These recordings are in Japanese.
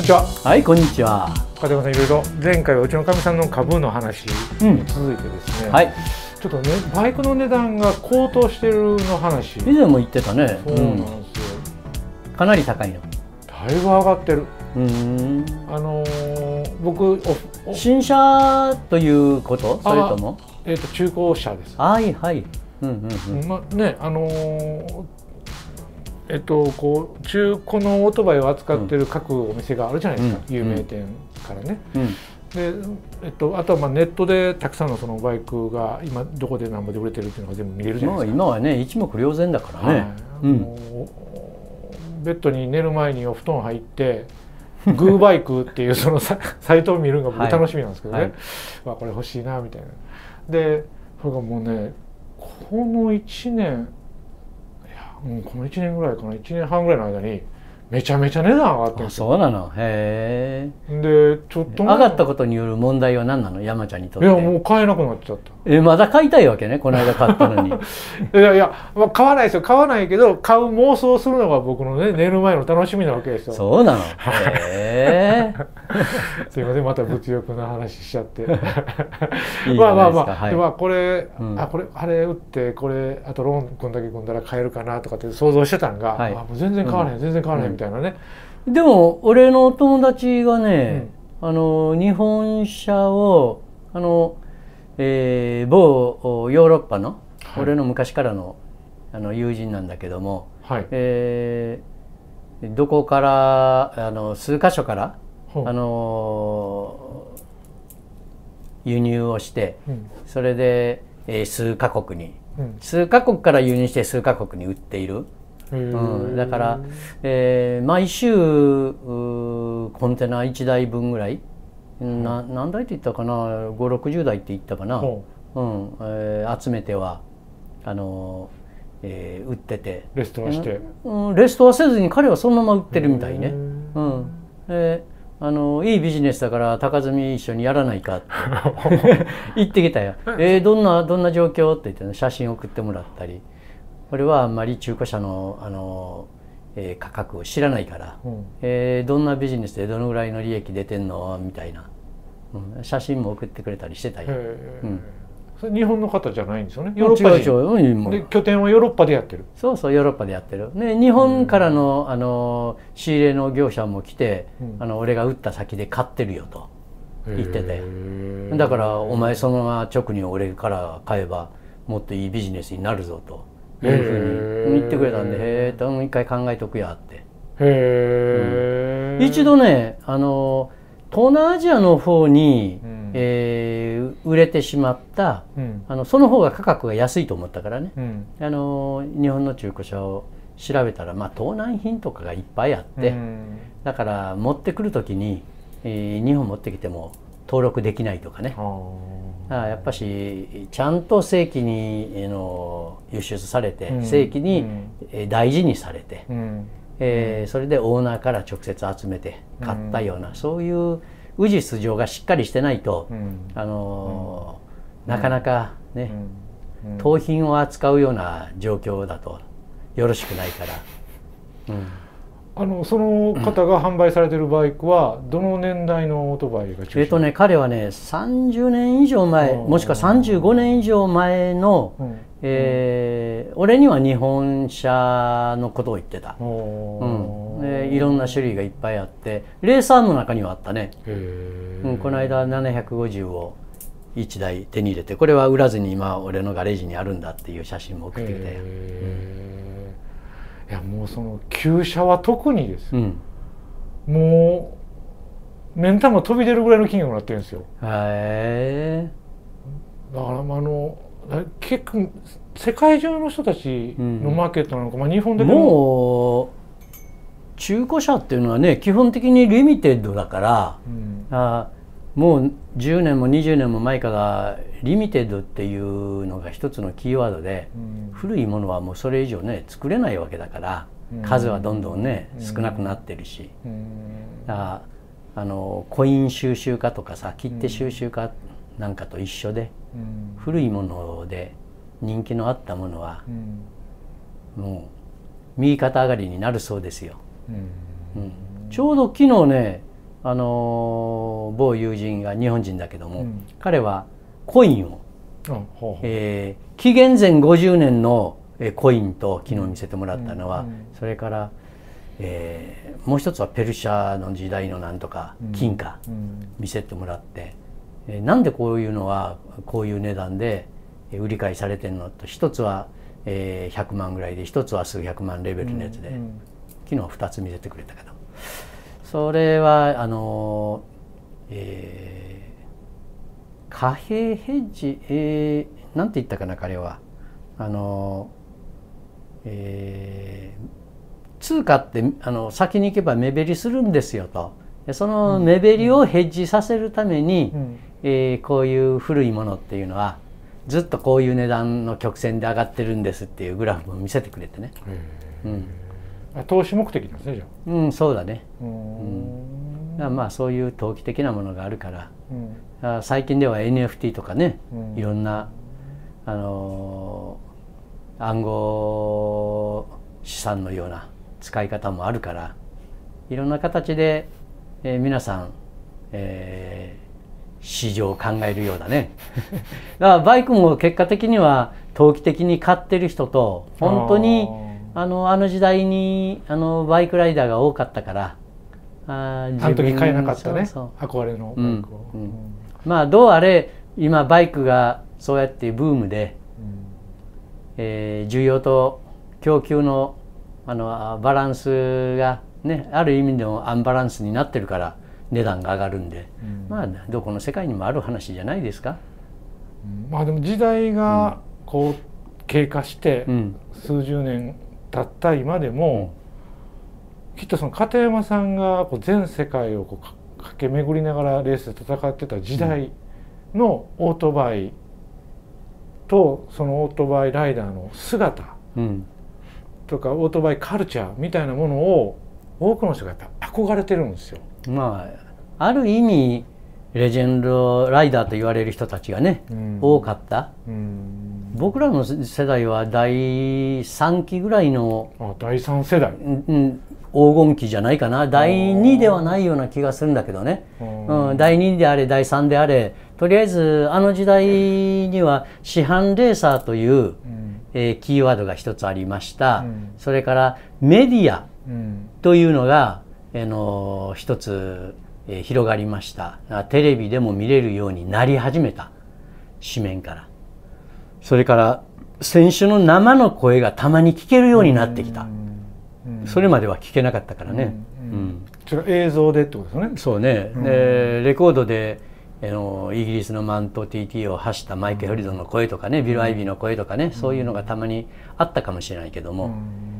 にちは。はい、こんにちは。片山さん、いろいろ前回はうちのかみさんの株の話に続いてですね。はい。ちょっとね、バイクの値段が高騰してるの話。以前も言ってたね。そうなんですよ。うんかなり高いの。だいぶ上がってる。うん。あのー僕新車ということ？それとも？えっ、と中古車です。はいはい。うんうんうん。まあね、あのーえっとこう中古のオートバイを扱ってる各お店があるじゃないですか、うん有名店からね。うん。で、えっと、あとはまあネットでたくさんのそのバイクが今どこで何ぼで売れてるっていうのが全部見れるじゃないですか。今はね、一目瞭然だからはいね。うんベッドに寝る前にお布団入ってグーバイクっていう そのササイトを見るのが僕はい楽しみなんですけどね、はいわこれ欲しいなみたいな。でそれがもうねこの1年うん、この1年ぐらいかな。1年半ぐらいの間にめちゃめちゃ値段上がって。そうなの？へえ。でちょっと上がったことによる問題は何なの？山ちゃんにとって。いやもう買えなくなっちゃった。え、まだ買いたいわけね？この間買ったのに。いやいや、まあ、買わないですよ買わないけど買う妄想するのが僕のね寝る前の楽しみなわけですよそうなの？へえ。すいませんまた物欲の話しちゃって まあまあまあ、はいでまあこれ、うんあこれあれ打ってこれあとローンこんだけ組んだら買えるかなとかって想像してたんが、はいあもう全然買わない、うん全然買わないたいなね、でも俺の友達がね、あの日本車をあの、えー某おヨーロッパの、はい。俺の昔からのあの友人なんだけども、はい、えーどこからあの数箇所から、あの輸入をしてうん。それで、えー数カ国に。うん。数カ国から輸入して数カ国に売っている。うん、だから、えー毎週コンテナ1台分ぐらい、な何台って言ったかな560台って言ったかな、ほう。んえー集めてはあのー、えー売ってて、うレストラして、うん、レストはせずに彼はそのまま売ってるみたいね。うん。であのいいビジネスだから高積一緒にやらないか。っ て言ってきたよ「えーどんなどんな状況?」って言ってね写真送ってもらったり俺はあんまり中古車のあの、えー価格を知らないから、うん。えーどんなビジネスでどのぐらいの利益出てんの？みたいな、うん。写真も送ってくれたりしてたよ。うん。それ日本の方じゃないんですよね？ヨーロッパ人。で拠点はヨーロッパでやってる。そうそうヨーロッパでやってる、ね、日本からのあの仕入れの業者も来て、うん。あの俺が売った先で買ってるよと言ってたよへーだからお前そのまま直に俺から買えばもっといいビジネスになるぞというふうに言ってくれたんで「へえ」とうん一回考えとくやって。へー。一度ねあの東南アジアの方に、うん。えー売れてしまったうん。あのその方が価格が安いと思ったからね。うん。あの日本の中古車を調べたら、まあ、盗難品とかがいっぱいあって、うん。だから持ってくる時に、えー日本持ってきても登録できないとかね。あー。だからやっぱしちゃんと正規に、えーの輸出されて、うん正規に、大事にされて、うん。えーそれでオーナーから直接集めて買ったような、そういう宇治素性がしっかりしてないと、うん。あのーなかなかね、うん。盗品を扱うような状況だとよろしくないから。うんあのその方が販売されてるバイクはどの年代のオートバイが中心？えっとね彼はね30年以上前うんもしくは35年以上前の、うん。えー俺には日本車のことを言ってた、おうん、でいろんな種類がいっぱいあってレーサーの中にはあったね、へうん、この間750を1台手に入れてこれは売らずに今俺のガレージにあるんだっていう写真も送ってきたよ、いやもうその旧車は特にですよ、うん、もう目ん玉飛び出るぐらいの金額になってるんですよ。へだからまああの結構世界中の人たちのマーケットなのか、まあ、日本でももう中古車っていうのはね基本的にリミテッドだからうん。あもう10年も20年も前からリミテッドっていうのが一つのキーワードで、うん。古いものはもうそれ以上ね作れないわけだから、うん。数はどんどんねうん。少なくなってるし、うん。だからあのコイン収集家とかさ切手収集家なんかと一緒で、うん。古いもので人気のあったものはうん。もう右肩上がりになるそうですよ。うん。うん。ちょうど昨日ねあの某友人が日本人だけども、うん。彼はコインを、うほうえー紀元前50年のえーコインと昨日見せてもらったのは、うんうん。それから、えーもう一つはペルシャの時代のなんとか金貨うん。見せてもらって、えーなんでこういうのはこういう値段でえー売り買いされてるのと一つは、えー100万ぐらいで一つは数百万レベルのやつで、うん昨日2つ見せてくれたけどそれはあのえー貨幣ヘッジ、えーなんて言ったかな彼は。あのえー通貨ってあの先に行けば目減りするんですよと。でその目減りをヘッジさせるために、うん。えーこういう古いものっていうのはずっとこういう値段の曲線で上がってるんですっていうグラフも見せてくれてね、へうん投資目的ですねじゃあ。うん、そうだね。うーん。まあそういう投機的なものがあるから。うん。あ最近では NFT とかね、うん。いろんな、あのー暗号資産のような使い方もあるからいろんな形で、えー皆さん、えー市場を考えるようだね。だからバイクも結果的には投機的に買ってる人と本当にあのあの時代にあのバイクライダーが多かったからあーあの時買えなかったね。憧れのバイクを。うんうん。まあどうあれ今バイクがそうやってブームで、うん。えー需要と供給のあのバランスがねある意味でもアンバランスになってるから値段が上がるんで、うん。まあどこの世界にもある話じゃないですか。うん。まあでも時代がこう経過してうん。数十年経った今でも、きっとその片山さんがこう全世界をこうか駆け巡りながらレースで戦ってた時代のオートバイとそのオートバイライダーの姿うん。とかオートバイカルチャーみたいなものを多くの人がやっぱ憧れてるんですよ。まあある意味レジェンドライダーと言われる人たちがね、うん。多かった。うん僕らの世代は第3期ぐらいのあ第三世代。うんうん黄金期じゃないかな。第2ではないような気がするんだけどね、うんうん、第2であれ第3であれとりあえずあの時代には市販レーサーという、うん。えーキーワードが一つありました、うん。それからメディアうん。というのが、あの一つ、えー広がりました。あテレビでも見れるようになり始めた。紙面からそれから選手の生の声がたまに聞けるようになってきた、うん。それまでは聞けなかったからね、うん。うん。それは映像でってことですよね。そうね、でレコードであのイギリスのマント TT を走ったマイケル・ヘリドンの声とかね、ビル・アイビーの声とかね、そういうのがたまにあったかもしれないけども、うん。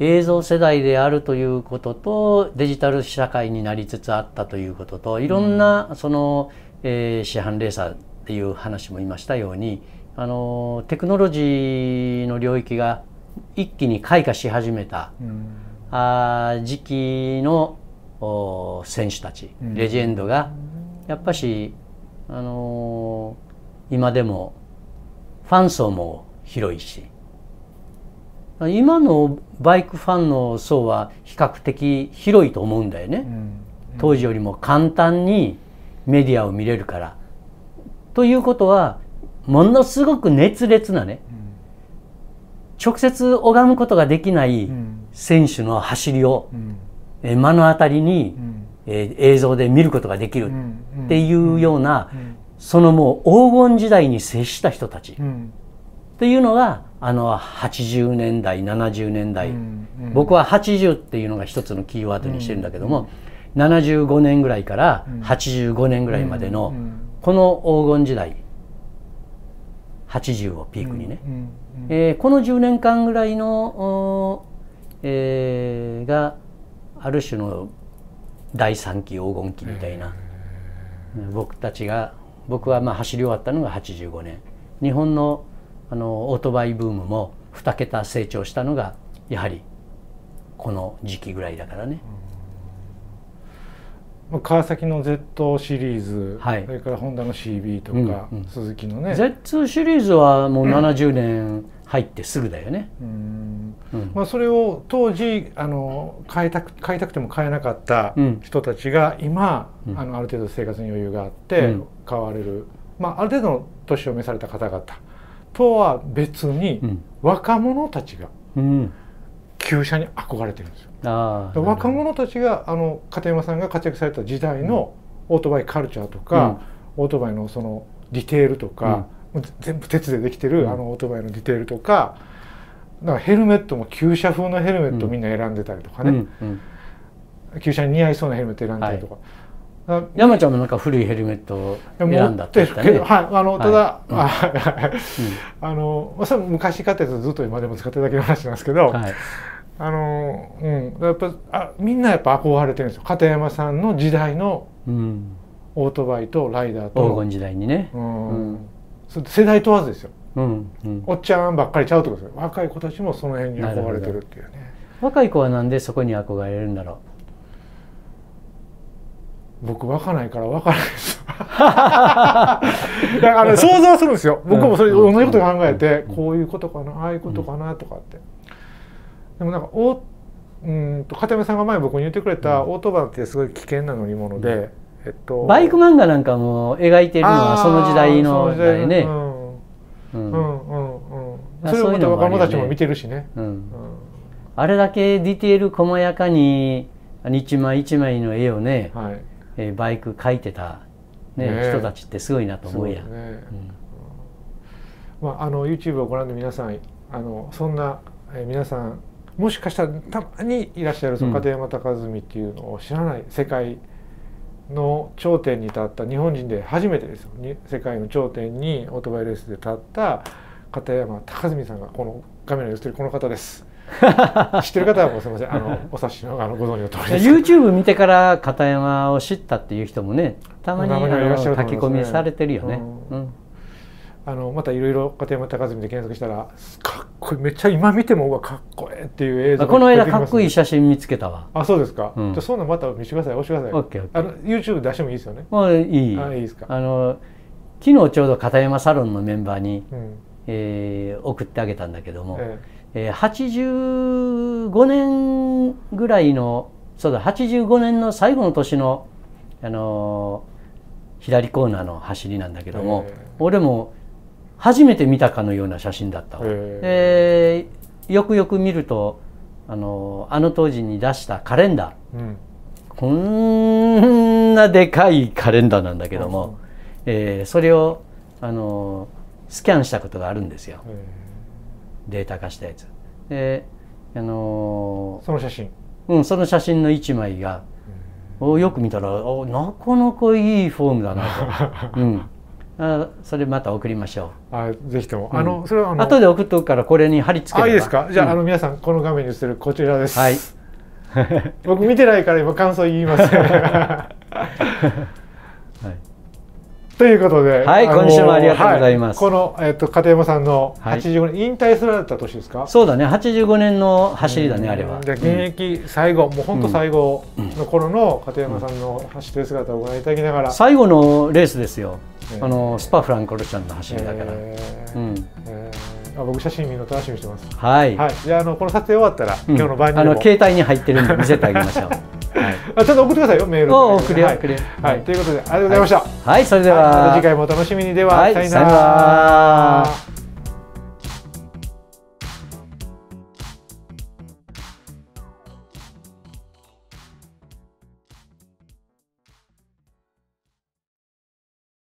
映像世代であるということとデジタル社会になりつつあったということといろんなその、えー市販レーサーっていう話も言いましたようにあのテクノロジーの領域が一気に開花し始めたうん。あー時期のお選手たちうん。レジェンドがやっぱし、あのー今でもファン層も広いし今のバイクファンの層は比較的広いと思うんだよね、うん。当時よりも簡単にメディアを見れるから。ということはものすごく熱烈なね直接拝むことができないうん。選手の走りをうん。えー目の当たりにうん。えー映像で見ることができるうん。っていうようなうん。そのもう黄金時代に接した人たちうん。っていうのがあの80年代70年代。うん。うん。僕は80っていうのが一つのキーワードにしてるんだけども75年ぐらいから85年ぐらいまでのうんこの黄金時代80をピークにね。うんうんえーこの10年間ぐらいの、おえーがある種の第3期黄金期みたいな、僕たちが僕はまあ走り終わったのが85年。日本のあのオートバイブームも2桁成長したのがやはりこの時期ぐらいだからね。まあ川崎の Z シリーズ、はい。それからホンダの CB とか、うんうん。鈴木のね、Z2 シリーズはもう70年、入ってすぐだよね。うん。うん。まあ、それを当時あの変えたく変えたくても変えなかったうん。人たちが今、うん。あのある程度生活に余裕があってうん。変われる、まあ、ある程度の年を召された方々とは別にうん。若者たちがうん旧車に憧れてるんですよ。若者たちがあの片山さんが活躍された時代のオートバイカルチャーとか、オートバイのそのディテールとか、もう全部鉄でできてる、うん。あのオートバイのディテールとかだからヘルメットも旧車風のヘルメットをみんな選んでたりとかね、うんうん。旧車に似合いそうなヘルメット選んだりとか。だから山ちゃんもなんか古いヘルメットを選んだって言ったね。い、あのただ、はいうん。ああのまあそれ昔買ったやつずっと今でも使ってるだけの話なんですけど、はい。あのうん。やっぱあみんなやっぱ憧れてるんですよ。片山さんの時代のうん。オートバイとライダーと。黄金時代にね。うん。うん。そ世代問わずですよ。うん。うん。おっちゃんばっかりちゃうってことですよ。若い子たちもその辺に憧れてるっていうね。若い子はなんでそこに憧れるんだろ僕分かないから分からないです。よいやあの想像するんですよ。僕もそれうん同じこと考えてうん。こういうことかなああいうことかなとかってでもなんかおうんと片山さんが前僕に言ってくれたオートバイってすごい危険な乗り物で、えっとう。バイク漫画なんかも描いてるのはその時代のあーそだよね。うん。う。うんんうんうん。あそれをまた若者たちも見てるしね、うんうん。あれだけディテール細やかに一枚一枚の絵をね、はい。えーバイク描いてた、ねねえ。人たちってすごいなと思うやん。そうね。うん。まあ、あの YouTube をご覧の皆さんあのそんな、えー皆さんもしかしたらたまにいらっしゃるそのうん。片山高純っていうのを知らない世界の頂点に立った日本人で初めてですよ。に世界の頂点にオートバイレースで立った片山高純さんがこの画面に映ってるこの方です。知ってる方はもうすみません。あの お察しのあのご存知の通りです。YouTube 見てから片山を知ったっていう人もねたまにあたまにはいらっしゃの書き込みされてるよね。ううんあのまたいろいろ片山高純で検索したらかっこいい。めっちゃ今見てもうわかっこええっていう映像あこの間かっこいいい写真見つけたわ。あそうですか、うん。じゃあそういうのまた見せてください。押してくださいあの YouTube 出してもいいですよね。もういい。あいいですか。あの昨日ちょうど片山サロンのメンバーに、うん。えー送ってあげたんだけども、ええ。ー85年ぐらいのそうだ85年の最後の年の、あのー左コーナーの走りなんだけども、ええ。俺も初めて見たかのような写真だったわ、えでよくよく見ると、あのーあの当時に出したカレンダー。えうん。こんなでかいカレンダーなんだけども、えーそれを、あのースキャンしたことがあるんですよ。えデータ化したやつ。であのえその写真。ーうん、その写真の1枚が、およく見たらおなかなかいいフォームだなと、うん、あそれまた送りましょあぜひとも、うん。あのそれはあうの後で送っとくからこれに貼り付ければあいいですか？じゃあ,、うん。あの皆さんこの画面に映ってるこちらです。はい。僕見てないから今感想言いませんはいということで、はい今週もありがとうございます。はいこの、えっと片山さんのはい。85年、引退された年ですか？そうだね85年の走りだねあれは。で現役最後、もう本当最後の頃の片山さんの走ってる姿をご覧いただきながら、最後のレースですよ、えーあのスパフランコルちゃんの走りだから、えーうん。えーあ僕写真見るの楽しみにしてます。はい、はい、じゃああのこの撮影終わったら、うん。今日の晩にあの携帯に入ってるんで見せてあげましょうはい、あちょっと送ってくださいよメールお送るよはい。はい、ということでありがとうございました。はい、それでは、次回もお楽しみに。では、はいさよなら